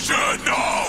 this!